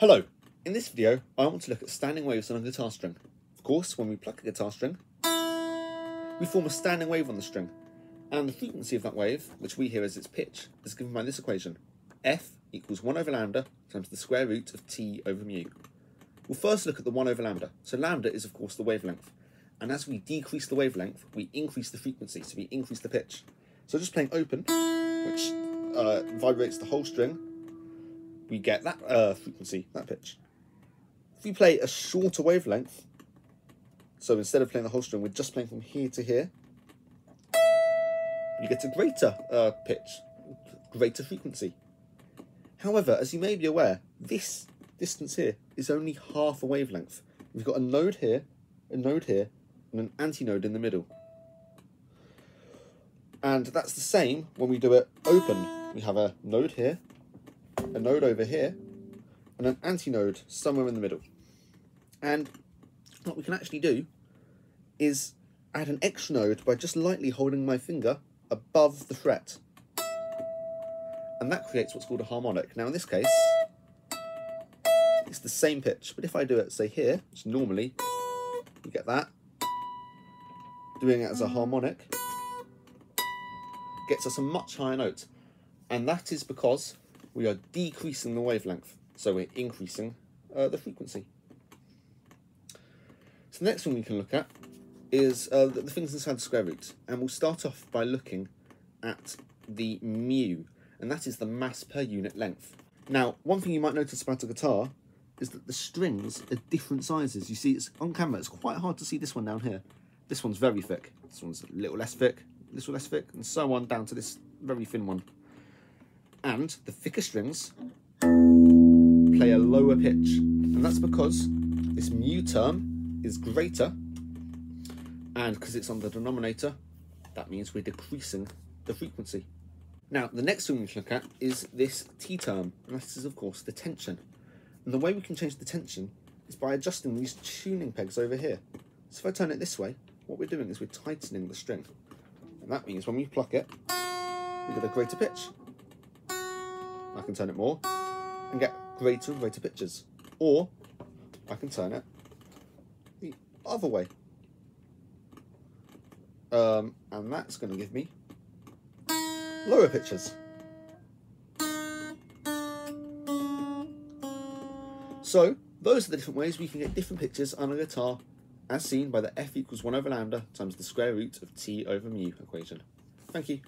Hello, in this video I want to look at standing waves on a guitar string. Of course, when we pluck a guitar string, we form a standing wave on the string, and the frequency of that wave, which we hear as its pitch, is given by this equation. F equals 1 over lambda times the square root of t over mu. We'll first look at the 1 over lambda. So lambda is of course the wavelength, and as we decrease the wavelength, we increase the frequency, so we increase the pitch. So just playing open, which uh, vibrates the whole string, we get that uh, frequency, that pitch. If we play a shorter wavelength, so instead of playing the whole string, we're just playing from here to here, you get a greater uh, pitch, greater frequency. However, as you may be aware, this distance here is only half a wavelength. We've got a node here, a node here, and an antinode in the middle. And that's the same when we do it open. We have a node here, a node over here, and an antinode somewhere in the middle. And what we can actually do is add an extra node by just lightly holding my finger above the fret. And that creates what's called a harmonic. Now in this case, it's the same pitch, but if I do it, say here, which normally you get that, doing it as a harmonic gets us a much higher note. And that is because we are decreasing the wavelength, so we're increasing uh, the frequency. So the next one we can look at is uh, the, things inside the square root, and we'll start off by looking at the mu, and that is the mass per unit length. Now, one thing you might notice about a guitar is that the strings are different sizes. You see, it's on camera, it's quite hard to see this one down here. This one's very thick, this one's a little less thick, this one less thick, and so on down to this very thin one. And the thicker strings play a lower pitch, and that's because this mu term is greater, and because it's on the denominator, that means we're decreasing the frequency. Now, the next thing we can look at is this T term, and this is, of course, the tension. And the way we can change the tension is by adjusting these tuning pegs over here. So if I turn it this way, what we're doing is we're tightening the string. And that means when we pluck it, we get a greater pitch. I can turn it more and get greater and greater pitches. Or I can turn it the other way. Um, and that's going to give me lower pitches. So, those are the different ways we can get different pitches on a guitar as seen by the f equals 1 over lambda times the square root of t over mu equation. Thank you.